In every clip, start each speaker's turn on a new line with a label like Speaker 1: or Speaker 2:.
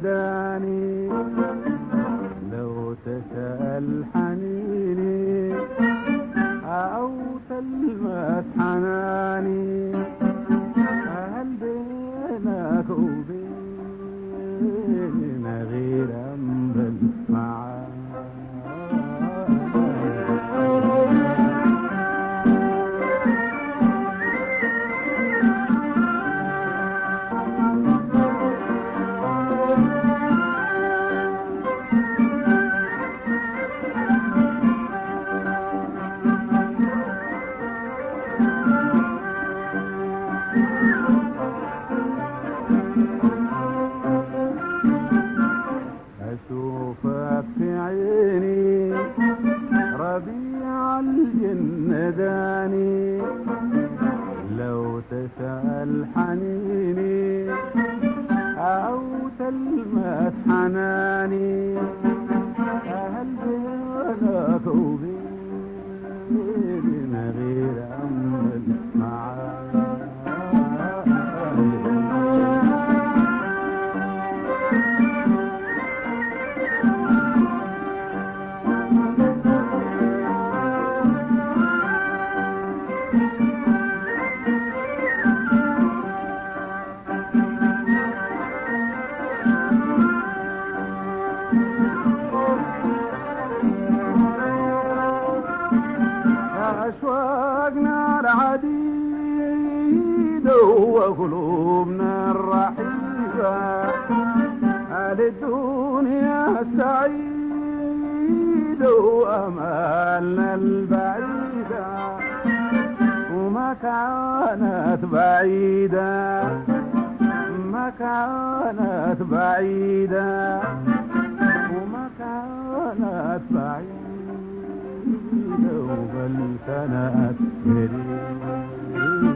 Speaker 1: نداني لو تسأل حنيني أو تلمس حناني. الجن داني لو تسأل حنيني أو تلمس حناني. أشواقنا العديد وقلوبنا الرحيبة الدنيا السعيد وأمالنا البعيدة وما كانت بعيدة كانت بعيدة وما كانت بعيدة بل كانت قريبة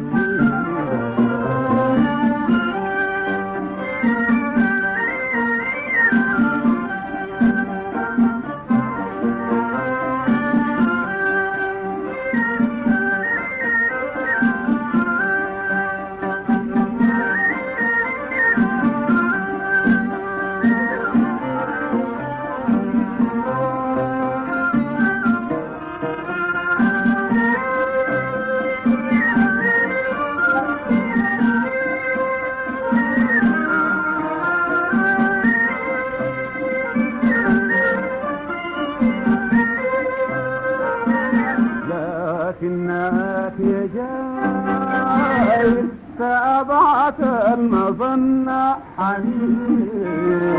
Speaker 1: لكنك جاي تابعت المظنة حنين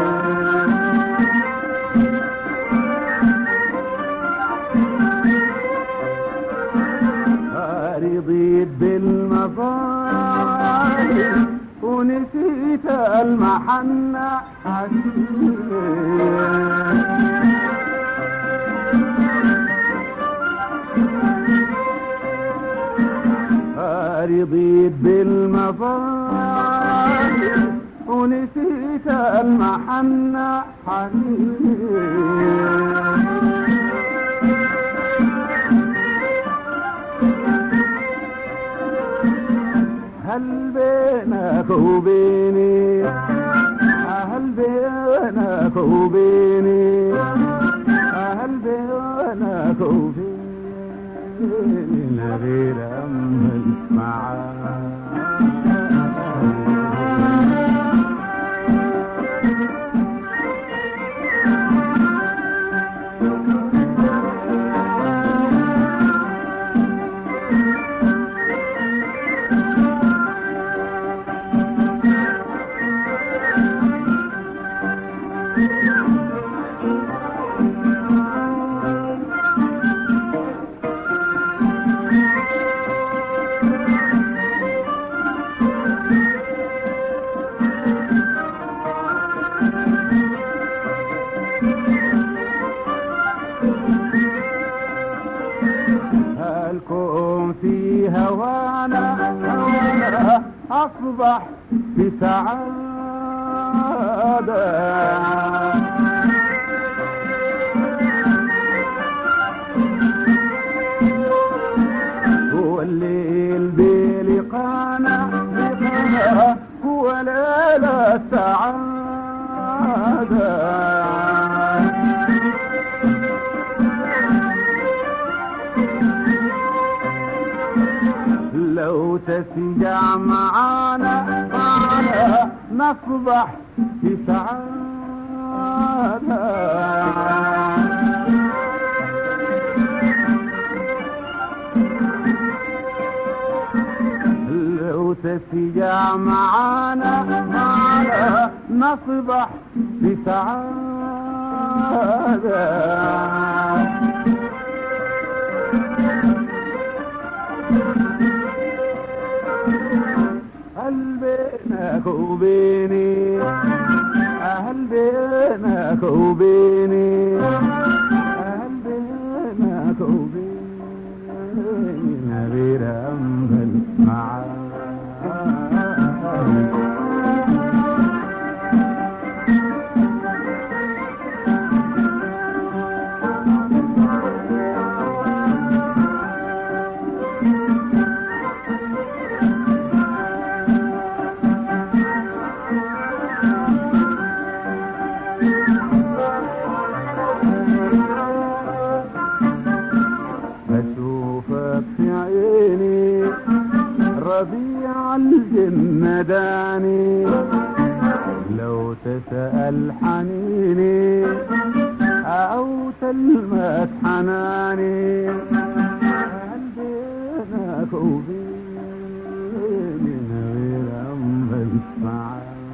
Speaker 1: رضيت بالمظالم ونسيت المحنة حنين رضيت بالمظالم ونسيت المحنة حنين. هل بينك وبيني هل بينك وبيني؟ غير أمل معاك. في هوانا هوانا أصبح في سعادة هو الليل بلقانا لقانا سعادة. تسجع معانا معانا نصبح في سعادة تسجع معانا معانا نصبح في سعادة بينك وبيني هل بينك وبيني ربيع الجنة داني لو تسأل حنيني أو تلمس حناني. هل بينك وبيني غير أمل معاك